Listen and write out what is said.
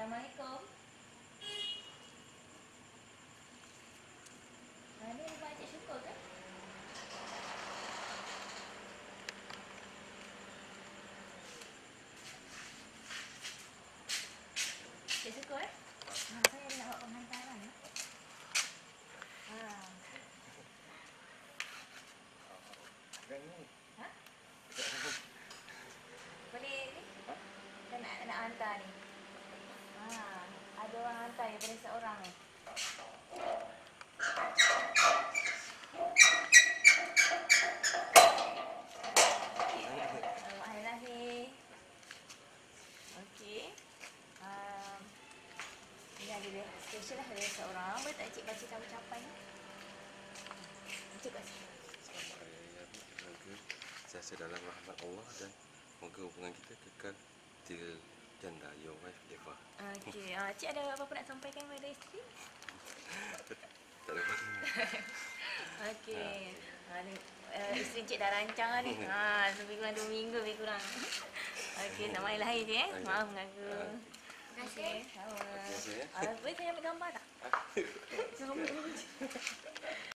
Assalamualaikum. Nah, ini rumah Cik Syukur kan? Cik Syukur eh? Ha, nah, saya nak buat penghantaran eh? Ha. Ha? hả? ni? Ha? Nak, nak hantar ni? Daripada seorang. Selamat hari lahir. Okey. Um, special lah dari seorang. Boleh tak cik bacakan ucapan ni? Cik Semoga sentiasa dalam rahmat Allah dan semoga hubungan kita kekal tiga janda your wife Eva. Okey, uh, cik ada apa-apa nak sampaikan kepada isteri? Tak ada apa. Okey. Ha, ni, uh, isteri cik dah rancang lah ni. Ha, lebih kurang dua minggu lebih kurang. Okey, selamat hari lahir cik eh. Maaf mengganggu. Ah. Terima kasih. Sama. Terima kasih, eh. Ah, boleh saya ambil gambar tak? Saya ambil gambar.